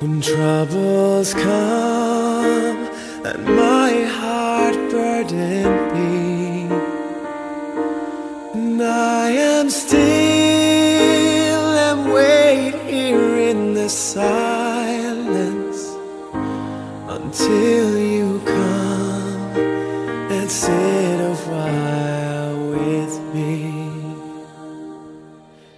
When troubles come and my heart burden me, and I am still and wait here in the silence until you come and sit a while with me.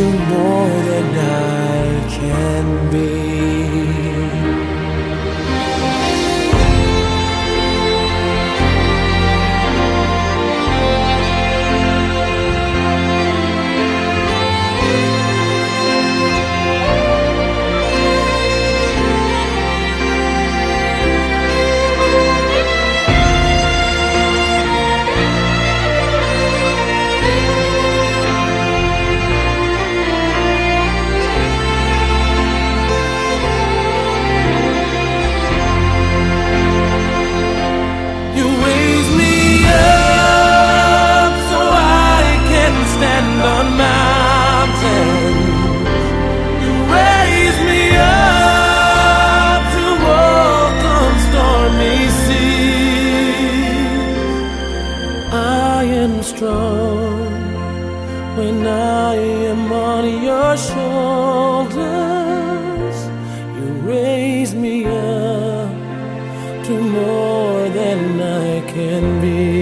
to more than I more than I can be.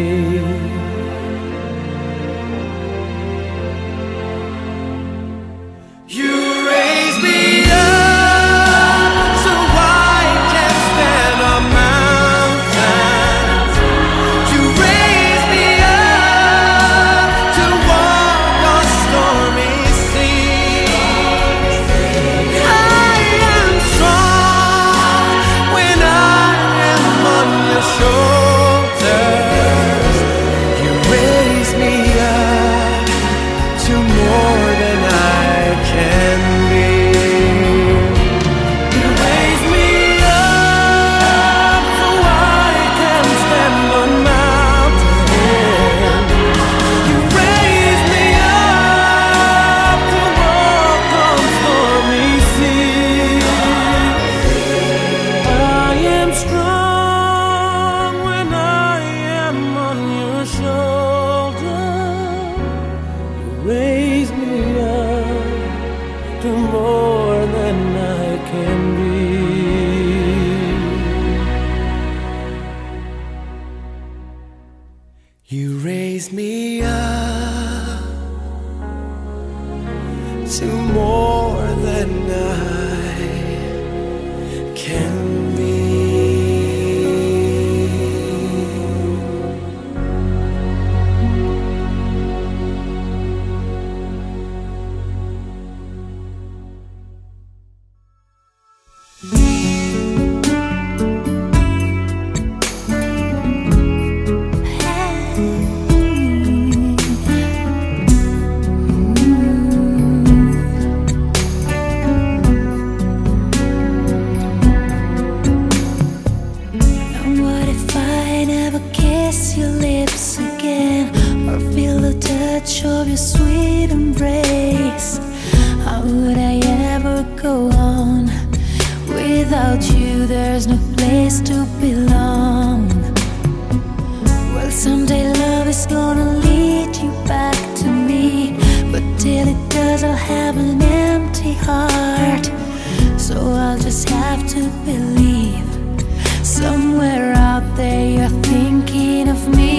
You raise me up to more than I never kiss your lips again or feel the touch of your sweet embrace? How would I ever go on without you? There's no place to belong. Well, someday love is gonna lead you back to me, but till it does, I'll have an empty heart. So I'll just have to believe. Somewhere out there you're thinking of me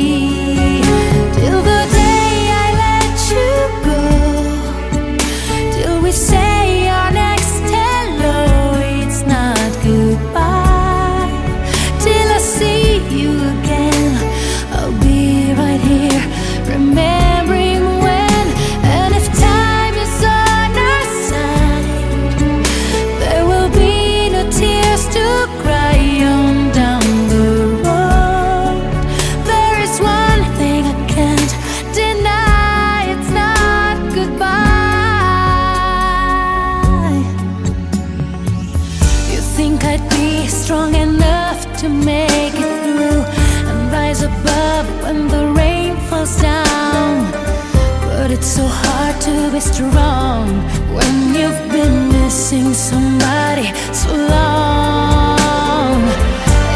But it's so hard to be strong when you've been missing somebody so long.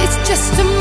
It's just a